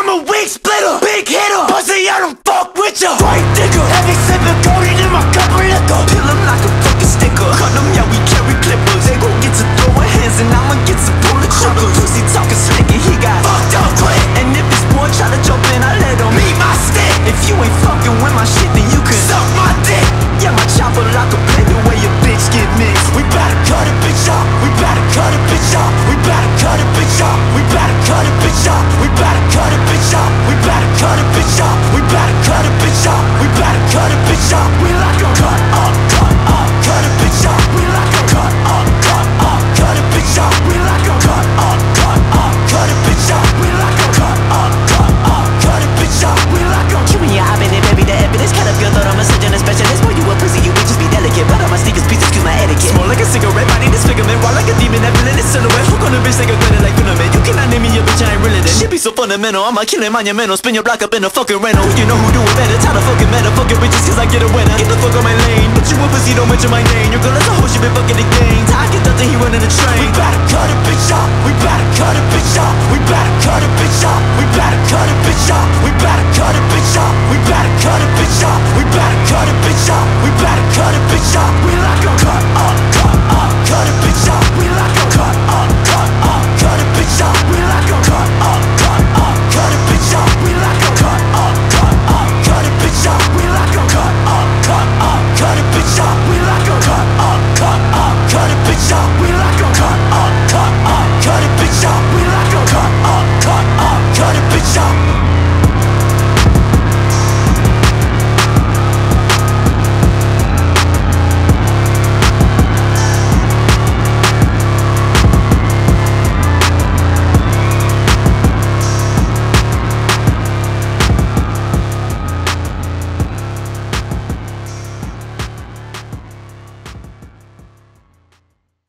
I'm a weak splitter, big hitter. Pussy, I don't fuck with ya. White nigga. Heavy sippin'. like you You cannot name me your bitch, I ain't really that Shit be so fundamental, oh, I'ma kill killing monumental Spin your block up in a fucking rental. You know who do it better, Time to fucking meta. Fucking bitches cause I get a winner. Get the fuck on my lane. But you a pussy, don't mention my name. Your girl is a hoe, she been fucking the game. I get nothing, he running the train.